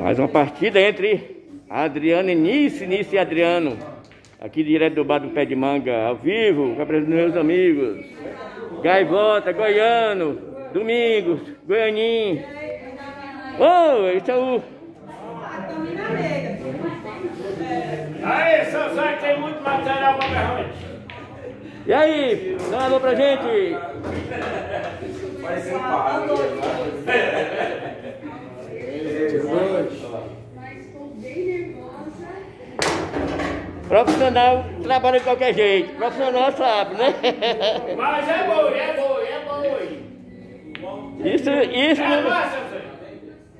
Mais uma partida entre Adriano Início, Início e Adriano. Aqui direto do bar do Pé de Manga, ao vivo, com a presença dos meus amigos. Gaivota, Goiano, Domingos, Goianinho. Ô, oh, esse é o... Aí, seu Zé, tem muito material pra berrante. E aí, dá um alô pra gente. Parecendo um pássaro. Profissional trabalha de qualquer jeito. Profissional sabe, né? Mas é boi, é boi, é boi. Isso, isso. É Zé.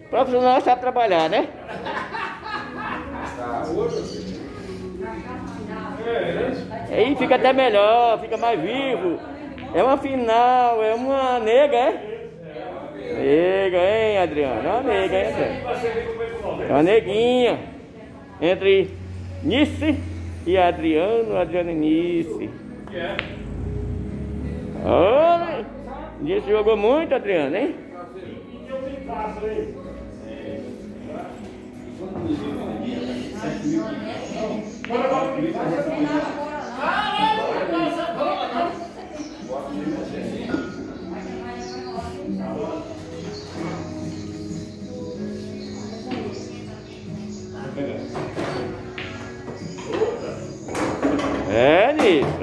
Profissional sabe trabalhar, né? Aí fica até melhor, fica mais vivo. É uma final, é uma nega, é? Nega, hein, Adriano? É uma nega, hein, Adriano? É uma neguinha. Entre Nice e Adriano, Adriano e Nice. Olha, Nice jogou muito, Adriano, hein? É,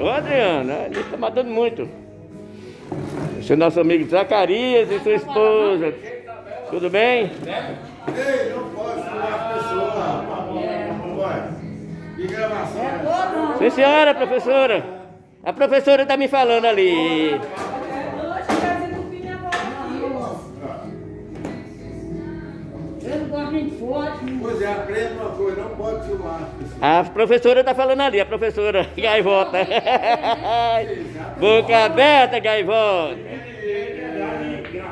Ô, Adriano, é, Nisso tá matando muito. Esse é nosso amigo Zacarias e sua esposa. Tudo bem? Ei, não pode. E gravação. Sim, senhora, professora. A professora tá me falando ali. Foto. Pois é, aprenda uma coisa, não pode filmar. A professora tá falando ali, a professora Gaivota. Boca aberta, Gaivota.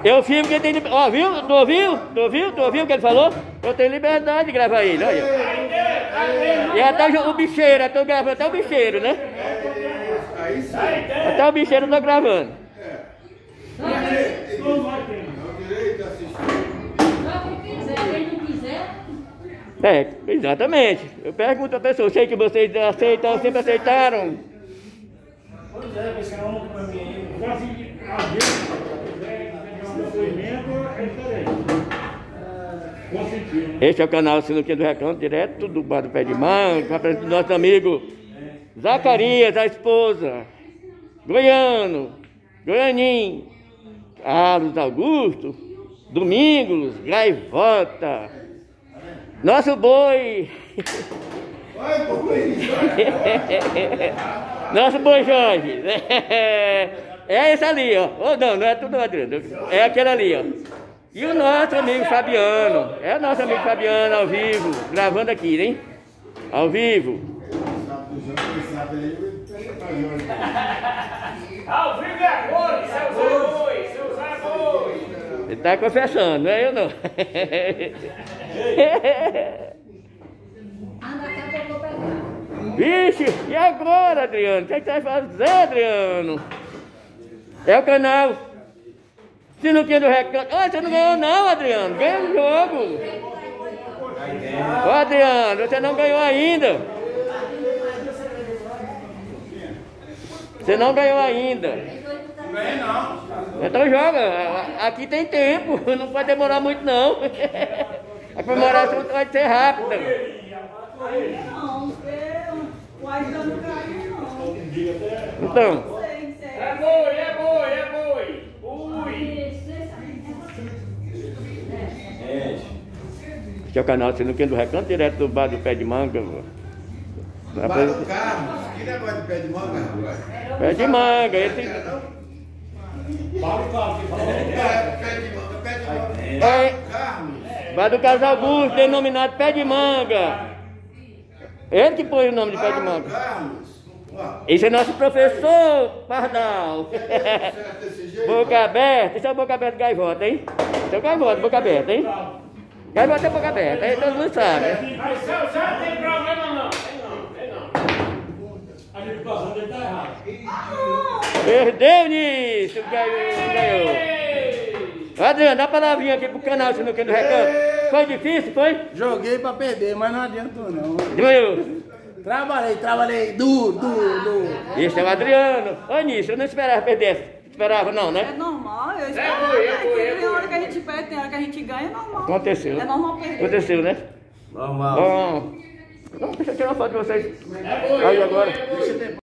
Eu filmo que tem liberdade. Ó, viu? Tu ouviu? Tu ouviu? Tu ouviu o que ele falou? Eu tenho liberdade de gravar ele, olha. E até o bicheiro, eu tô gravando até o bicheiro, né? Aí sim. Até o bicheiro eu tô gravando. É, exatamente. Eu pergunto a pessoa, sei que vocês aceitam, sempre aceitaram. Pois é, esse é um pra mim. Já assim, é. Este é o canal Sinuquinha do Recanto, direto do bar do Pé de Manga, com a presença do nosso amigo Zacarias, a esposa, Goiano, Goianinho, Carlos Augusto, Domingos, Gaivota, nosso boi, Vai, boi. nosso boi Jorge, é esse ali, ó, oh, não, não é tudo Adriano, é aquele ali, ó. E o nosso amigo Fabiano, é o nosso amigo Fabiano ao vivo, gravando aqui, hein? Ao vivo. Ao vivo é agora, seu Zé Boi, seu Zé Boi. Ele tá confessando, não é eu não. Vixe, e agora, Adriano? O que, é que você vai fazer, Adriano? É o canal. Se não tinha do recanto. Ah, você não ganhou não, Adriano. Ganhou o jogo. Ô, Adriano, você não ganhou ainda. Você não ganhou ainda. Não ganhei, não. Então joga. Aqui tem tempo. Não pode demorar muito, não. A comemoração vai ser rápida. Não, porque o ainda não caiu, não. Então, É boi, é boi, é boi. Ui. este é o canal Sinuquinha do Recanto, direto do bar do Pé de Manga. Vai frente- no Carlos. Que negócio de pé de manga, rapaz? Pé de manga, esse. Não? Para o carro que falou. É, pé de manga, pé de manga. É. Carlos. Vai do Casal Augusto, denominado Pé de Manga. Ele que pôs o nome de Pé de Manga. Esse é nosso professor Pardal. Boca aberta, esse é boca aberta gaivota, hein? Esse é gaivota, boca aberta, hein? Gaivota é boca aberta, aí todo mundo sabe. Mas Zé não tem problema não. Tem não, tem não. A reputação dele tá errada. Perdeu nisso, ganhou. ganhou. Adriano, dá a palavrinha aqui pro canal, se não quer do recado. Foi difícil, foi? Joguei pra perder, mas não adiantou não. Diminuiu. Trabalhei, trabalhei duro, duro, duro. Esse é o Adriano. Ô, Nisso, eu não esperava perder. Esperava não, É né? normal, eu foi, espero. é, né? foi, Que é, Tem foi. hora que a gente perde, tem hora que a gente ganha, é normal. Aconteceu. É normal perder. Aconteceu, né? Normal. Bom. Não, deixa eu tirar uma foto de vocês. É boi, Aí é agora. é.